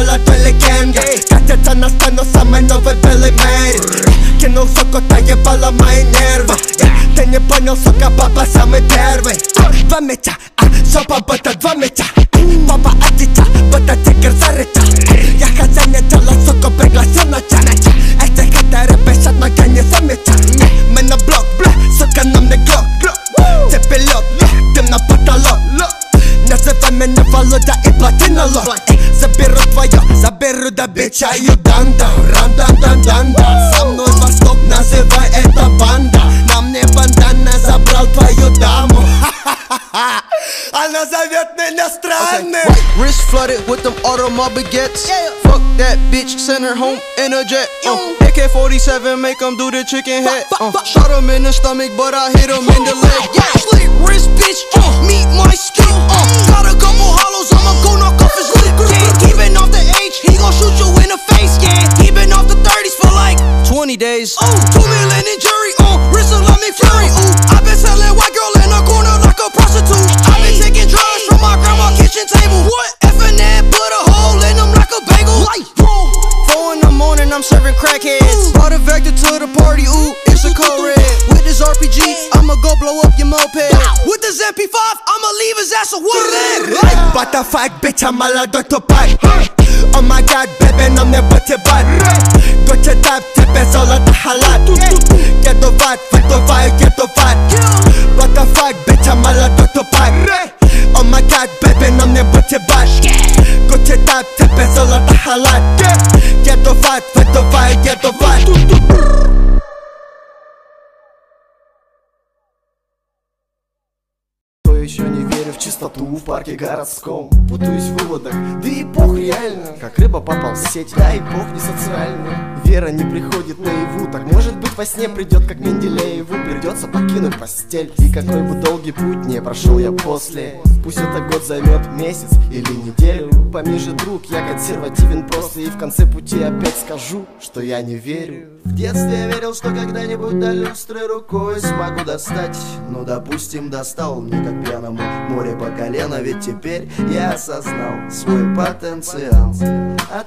kolor były gębie Kateta na stanu, same nowe były mary Kienu soko, ta jebala moje nerwy Ty nie poniosła baba, same derwy Dwa mycia, a sopa, bo to dwa mycia Baba atica, bo to cykier zarycia Ja chadzenie dla soko, bygla się na cianę Este hatery, pyszat, no ja nie zamycia My na blok, ble, soka na mnie glock, Te Ty pilot, tym na patalot, lot Nazywamy mnie waluta i platynolog Заберу твое, заберу до бича Юданда Ранда-дан-данда Со мной восток, называй это банда На мне бандана, забрал твою даму Она зовет меня странным White wrist flooded with them automobile baguettes. Fuck that bitch, send her home in a jet. Uh, AK 47, make him do the chicken head. Uh, shot him in the stomach, but I hit him in the leg. Yeah, slick wrist bitch, uh, meet my stick. Uh, got a couple hollows, days. Ooh, two million in jury, ooh, Rizzo, of me fury, ooh. I been selling white girl in a corner like a prostitute. I been taking drugs from my grandma's kitchen table. What? Effing put a hole in them like a bagel. Like, Four in the morning, I'm serving crackheads. Ooh. Brought a vector to the party, ooh, it's a cold red. With this RPG, I'ma go blow up your moped. With this MP5, I'ma leave his ass a woodland. Like, butterfly, bitch, I'm a la Dr. Pipe. Oh my god, baby, I'm never the butterfly. Go to top, tap, it's all Тап, тебе золото халат. Еду в ад, выдуваю, еду в ад То еще не верю в чистоту в парке городском? Путаюсь в выводах, да и бог реально. Как рыба попал в сеть, да и бог не социальный Вера не приходит наяву, так может быть во сне придет как Менделееву. Придется покинуть постель. И какой бы долгий путь не прошел я после Пусть это год займет месяц или неделю Пониже друг, я консервативен просто. И в конце пути опять скажу, что я не верю. В детстве я верил, что когда-нибудь до люстры рукой смогу достать. Ну допустим достал мне как пьяному море по колено Ведь теперь я осознал свой потенциал. А